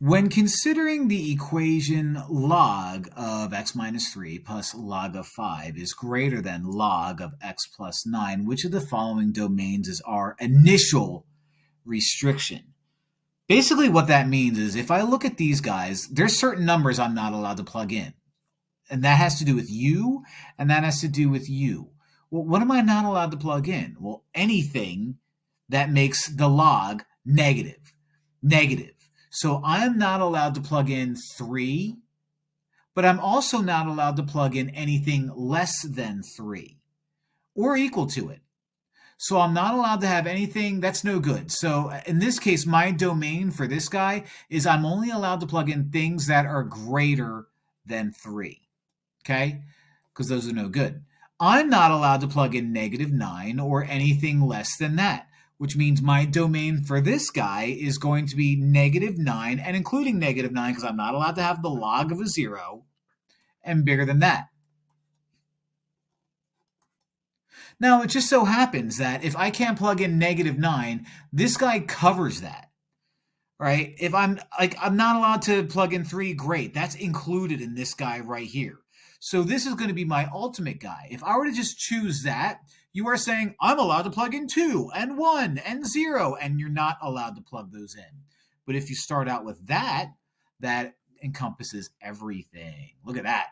When considering the equation log of x minus 3 plus log of 5 is greater than log of x plus 9, which of the following domains is our initial restriction? Basically, what that means is if I look at these guys, there's certain numbers I'm not allowed to plug in. And that has to do with u, and that has to do with u. Well, what am I not allowed to plug in? Well, anything that makes the log negative. Negative so I'm not allowed to plug in three, but I'm also not allowed to plug in anything less than three or equal to it. So I'm not allowed to have anything that's no good. So uh, in this case, my domain for this guy is I'm only allowed to plug in things that are greater than three. Okay? Because those are no good. I'm not allowed to plug in negative nine or anything less than that which means my domain for this guy is going to be negative 9 and including negative 9 because I'm not allowed to have the log of a 0 and bigger than that. Now, it just so happens that if I can't plug in negative 9, this guy covers that. Right? If I'm like I'm not allowed to plug in 3, great. That's included in this guy right here. So this is going to be my ultimate guy. If I were to just choose that, you are saying, I'm allowed to plug in two and one and zero, and you're not allowed to plug those in. But if you start out with that, that encompasses everything. Look at that.